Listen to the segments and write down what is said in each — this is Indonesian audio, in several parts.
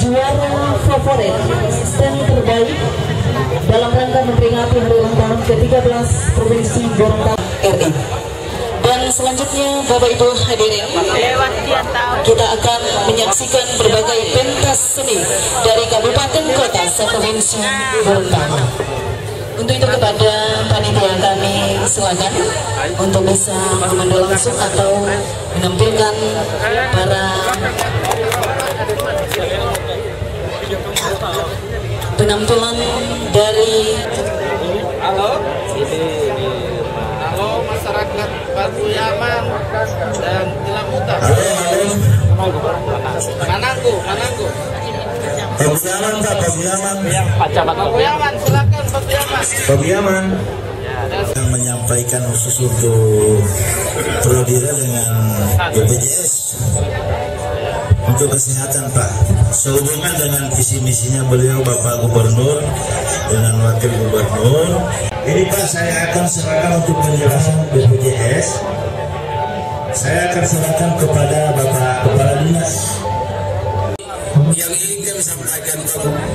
juara favorit stand terbaik dalam rangka memperingati hari ulang tahun ke-13 Provinsi Gorontalo RI. Dan selanjutnya Bapak Ibu hadirin, kita akan menyaksikan berbagai pentas seni dari kabupaten kota seprovinsi Gorontalo. Untuk itu kepada panitia kami silakan untuk bisa memandu langsung atau menampilkan para penampilan dari Halo. Halo masyarakat Batu Yaman dan Ilamuta. Mananggu, Mananggu. Batu Yaman Pak, Batu Yaman Batu Yaman, silakan Batu Yaman. Batu Yaman yang menyampaikan khusus untuk Prodira dengan BPJS untuk kesehatan Pak. Sehubungan dengan visi misinya beliau Bapak Gubernur dengan Wakil Gubernur ini Pak saya akan serahkan untuk penjelasan BPJS. Saya akan serahkan kepada Bapak Kepala Dinas. Yang ingin kami sampaikan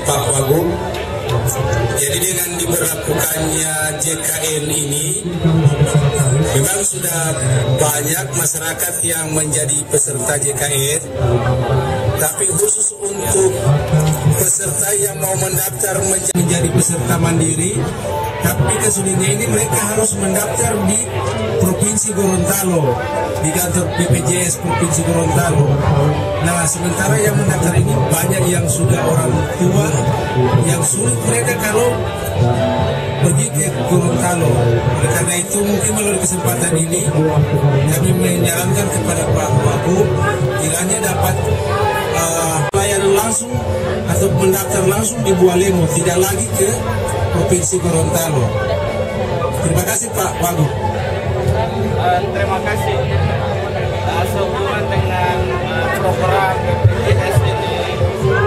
Pak Wagub jadi dengan diberlakukannya JKN ini memang sudah banyak masyarakat yang menjadi peserta JKN tapi khusus untuk peserta yang mau mendaftar menjadi peserta mandiri tapi kesulitannya ini mereka harus mendaftar di Provinsi Gorontalo di kantor BPJS Provinsi Gorontalo nah sementara yang mendaftar ini banyak yang sudah orang tua yang sulit mereka kalau pergi ke Gorontalo. Oleh karena itu mungkin melalui kesempatan ini kami menyarankan kepada Pak Wagub kiranya dapat uh, langsung atau mendaftar langsung di Bualemo, tidak lagi ke Provinsi Gorontalo. Terima kasih Pak Wagub. Uh, terima kasih. Uh, sehubungan dengan uh, program BPJS ini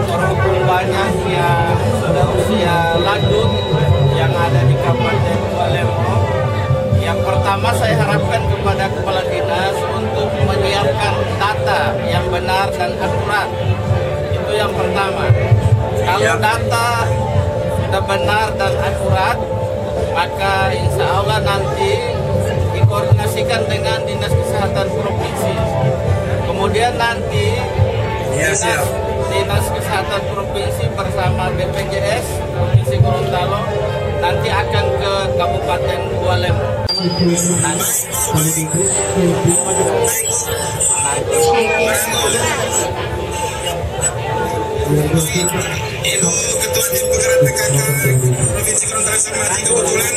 walaupun banyak yang sudah usia lanjut yang ada di Kabupaten Balemo. Yang pertama saya harapkan kepada kepala dinas untuk menyiapkan data yang benar dan akurat. Kalau data sudah benar dan akurat, maka insya Allah nanti dikoordinasikan dengan dinas kesehatan provinsi. Kemudian nanti Ya, dinas, siap. dinas kesehatan provinsi bersama BPJS provinsi Gorontalo nanti akan ke Kabupaten Bualemo. Ibu Ketua Tim Penggerak PKK Provinsi Gorontalo Samari kebetulan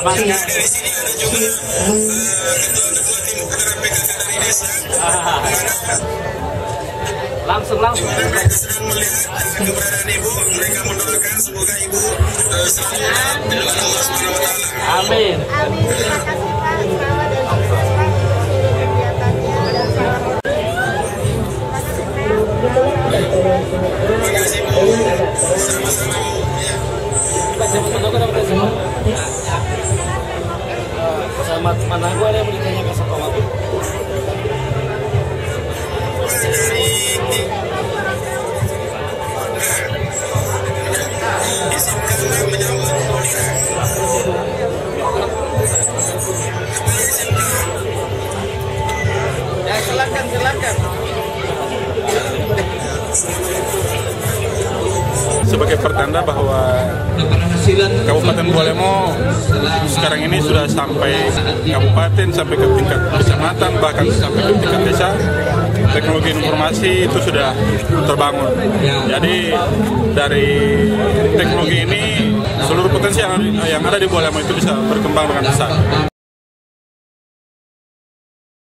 yang dari sini ada juga eh, ketua-ketua tim penggerak PKK dari desa. Langsung langsung. Mereka sedang melihat keberadaan ibu, mereka mendoakan semoga ibu selalu dalam lindungan Allah Subhanahu Wa Taala. Amin. Amin. Terima kasih Pak. mas, Managuara é bonita sebagai pertanda bahwa Kabupaten Bualemo sekarang ini sudah sampai kabupaten, sampai ke tingkat kecamatan, bahkan sampai ke tingkat desa. Teknologi informasi itu sudah terbangun. Jadi dari teknologi ini seluruh potensi yang, ada di Bualemo itu bisa berkembang dengan besar.